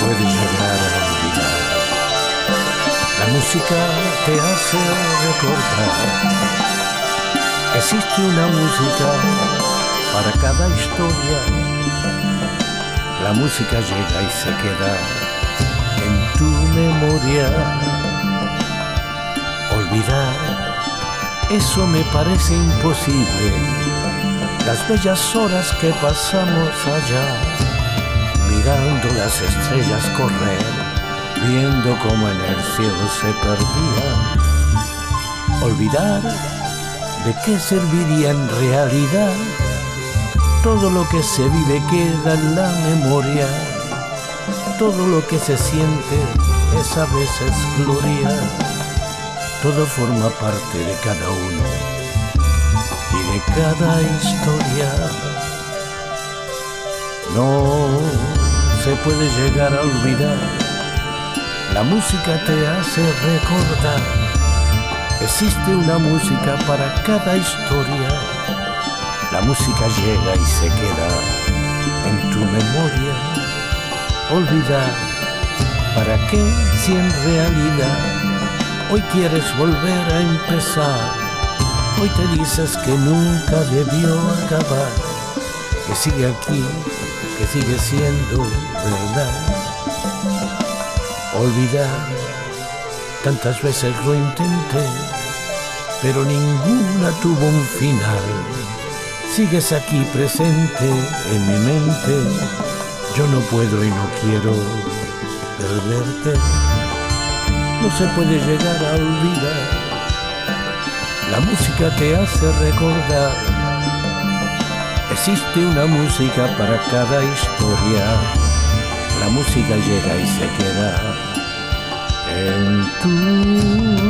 puede llegar a olvidar. La música te hace recordar. Existe una música para cada historia. La música llega y se queda en tu memoria. Olvidar, eso me parece imposible. Las bellas horas que pasamos allá mirando las estrellas correr viendo cómo en el cielo se perdía. Olvidar de qué serviría en realidad. Todo lo que se vive queda en la memoria. Todo lo que se siente es a veces gloria. Todo forma parte de cada uno y de cada historia. No se puede llegar a olvidar la música te hace recordar. Existe una música para cada historia. La música llega y se queda en tu memoria. Olvidar, ¿para qué si en realidad hoy quieres volver a empezar? Hoy te dices que nunca debió acabar, que sigue aquí, que sigue siendo verdad olvidar. Tantas veces lo intenté, pero ninguna tuvo un final. Sigues aquí presente en mi mente, yo no puedo y no quiero perderte. No se puede llegar a olvidar, la música te hace recordar. Existe una música para cada historia la música llega y se queda en tu.